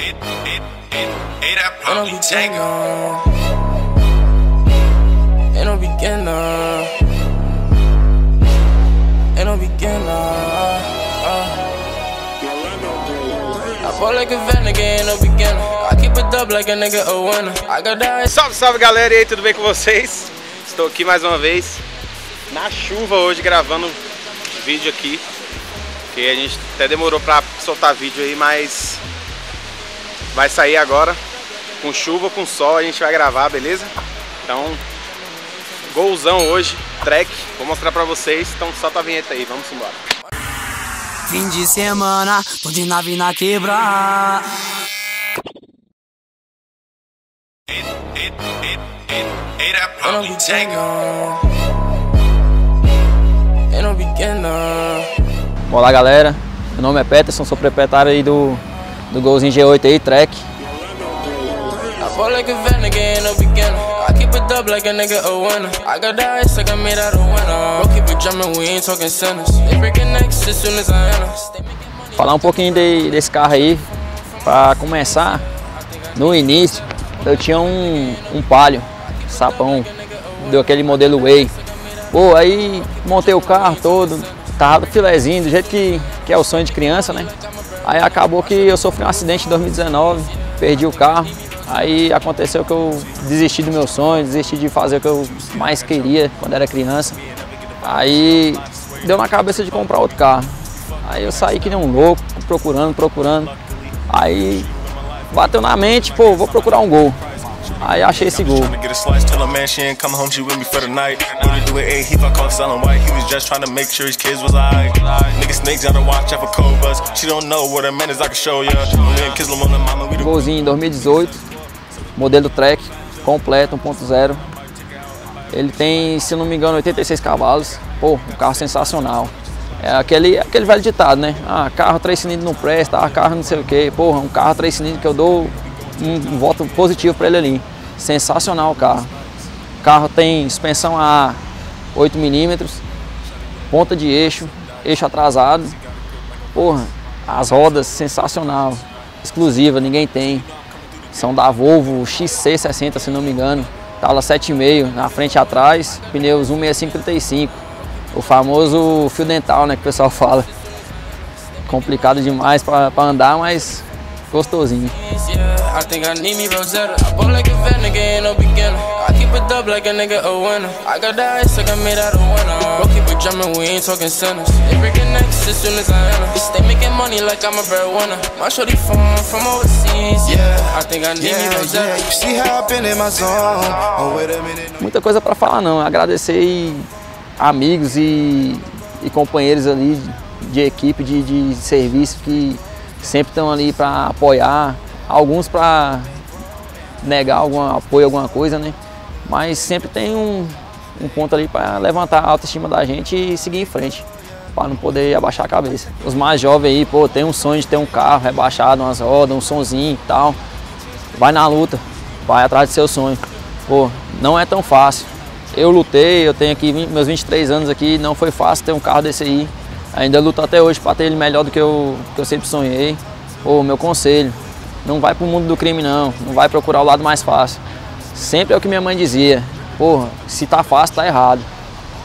It, it, it, it, I probably take her. Ain't no beginner. Ain't no beginner. Like no. Salve, salve galera, e aí, tudo bem com vocês? Estou aqui mais uma vez na chuva hoje gravando vídeo aqui. Que a gente até demorou pra soltar vídeo aí, mas vai sair agora. Com chuva, com sol, a gente vai gravar, beleza? Então, golzão hoje, track, vou mostrar pra vocês. Então solta a vinheta aí, vamos embora. Fim de semana, tô de nave na quebra. Ain't no beginner. Olá galera, meu nome é Peterson, sou proprietário aí do, do Golzinho G8 aí, track. Falar um pouquinho de- desse carro aí, para começar, no início eu tinha um, um Palio, sapão, deu aquele modelo Way. Pô, aí montei o carro todo, tava filezinho, do jeito que, que é o sonho de criança, né? Aí acabou que eu sofri um acidente em 2019, perdi o carro. Aí aconteceu que eu desisti do meu sonho, desisti de fazer o que eu mais queria quando era criança. Aí deu na cabeça de comprar outro carro. Aí eu saí que nem um louco, procurando, procurando. Aí bateu na mente, pô, vou procurar um gol. Aí achei esse gol. Golzinho em 2018, modelo track, completo, 1.0. Ele tem, se não me engano, 86 cavalos. Pô, um carro sensacional. É aquele, aquele velho ditado, né? Ah, carro três cilindros não presta, ah, carro não sei o quê. Porra, um carro três cilindros que eu dou um, um voto positivo para ele ali. Sensacional o carro. O carro tem suspensão a 8 milímetros, ponta de eixo, eixo atrasado. Porra, as rodas sensacional, exclusiva, ninguém tem. São da Volvo XC60, se não me engano. Tala 7,5 na frente e atrás, pneus 16535. O famoso fio dental, né, que o pessoal fala. Complicado demais para andar, mas gostosinho. Yeah, I think I need me Rosetta. I ball like a van again, no beginner. I keep it up like a nigga a winner. I got the ice like I made out of winner. Bro, keep it drumming, we ain't talking sinners. They breaking necks as soon as I enter. They making money like I'm a breadwinner. My shorty from from overseas. Yeah, I think I need me Rosetta. You see how I've been in my zone? Oh, wait a minute. Muita coisa para falar não, agradecer amigos e, e companheiros ali de, de equipe, de, de serviço que sempre estão ali para apoiar, alguns para negar algum apoio, alguma coisa, né? Mas sempre tem um, um ponto ali para levantar a autoestima da gente e seguir em frente, para não poder abaixar a cabeça. Os mais jovens aí, pô, tem um sonho de ter um carro rebaixado, umas rodas, um sonzinho e tal. Vai na luta, vai atrás do seu sonho. Pô, não é tão fácil. Eu lutei, eu tenho aqui 20 meus 23 anos aqui, não foi fácil ter um carro desse aí. Ainda luto até hoje para ter ele melhor do que eu, que eu sempre sonhei. Pô, meu conselho, não vai pro mundo do crime não, não vai procurar o lado mais fácil. Sempre é o que minha mãe dizia, porra, se tá fácil, tá errado.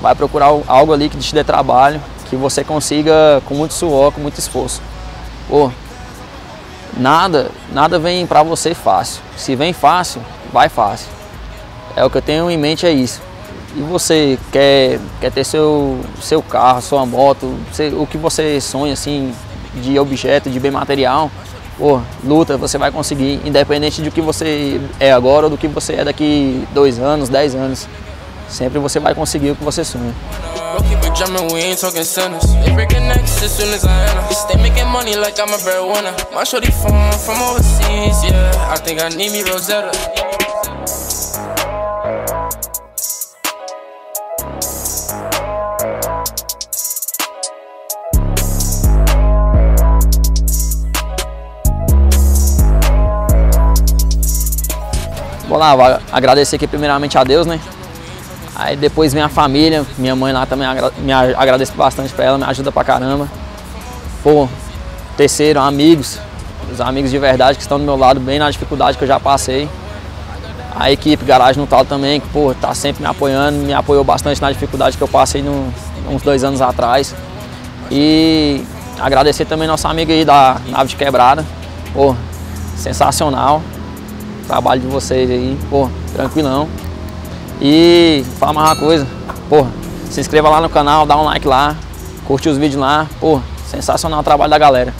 Vai procurar algo ali que te dê trabalho, que você consiga com muito suor, com muito esforço. Pô, nada, nada vem pra você fácil. Se vem fácil, vai fácil. É o que eu tenho em mente é isso. E você quer, quer ter seu, seu carro, sua moto, você- o que você sonha assim de objeto, de bem material, pô, luta, você vai conseguir, independente de que você é agora ou do que você é daqui dois anos, dez anos. Sempre você vai conseguir o que você sonha. Lá, agradecer aqui primeiramente a Deus, né? Aí depois minha família, minha mãe lá também me a- agradeço bastante pra ela, me ajuda pra caramba. Pô, terceiro, amigos, os amigos de verdade que estão do meu lado, bem na dificuldade que eu já passei. A equipe Garagem no Tal também, que pô, tá sempre me apoiando, me apoiou bastante na dificuldade que eu passei no, uns dois anos atrás. E agradecer também nossa amiga aí da Nave de Quebrada, pô, sensacional. Trabalho de vocês aí, pô, tranquilão. E fala mais uma coisa, pô, se inscreva lá no canal, dá um like lá, curte os vídeos lá, pô, sensacional o trabalho da galera.